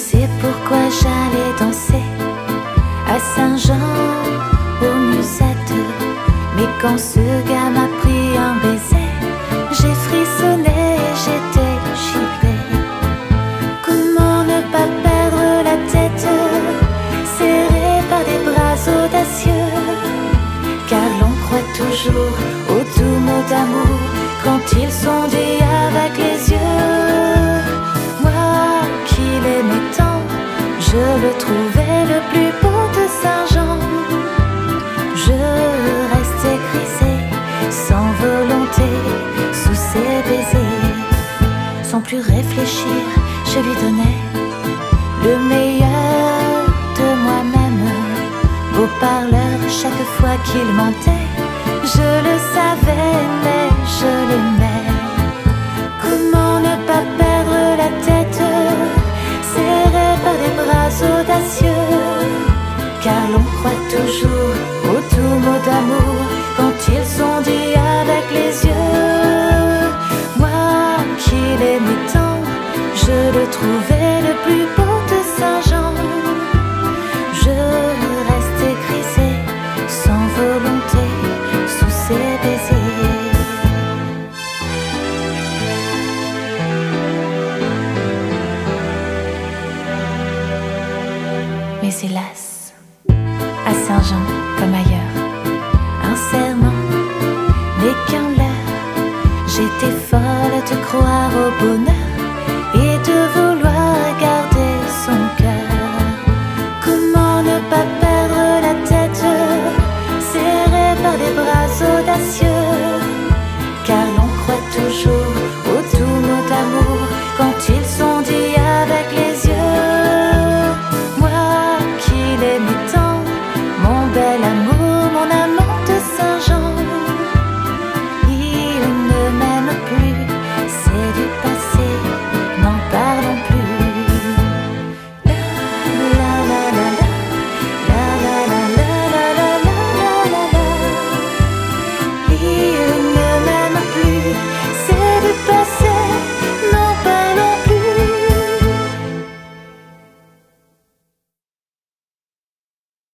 c'est pourquoi j'allais danser à Saint-Jean au musette. Mais quand ce gars m'a pris un baiser, j'ai frissonné, j'étais chipé. Comment ne pas perdre la tête, serrée par des bras audacieux, car l'on croit toujours aux doux mots d'amour quand ils sont dits avec les yeux. Trouvais le plus beau de Saint-Jean. Je restais grisée, sans volonté, sous ses baisers. Sans plus réfléchir, je lui donnais le meilleur de moi-même. Beau parleur, chaque fois qu'il mentait, je le savais, mais je l'aimais. Toujours aux doux mots d'amour quand ils sont dits avec les yeux. Moi qui l'aimais tant, je le trouvais le plus beau de Saint-Jean. Je restais grisée, sans volonté, sous ses baisers. Mais hélas, Saint-Jean comme ailleurs, un serment n'est qu'un leurre. J'étais folle de croire au bonheur.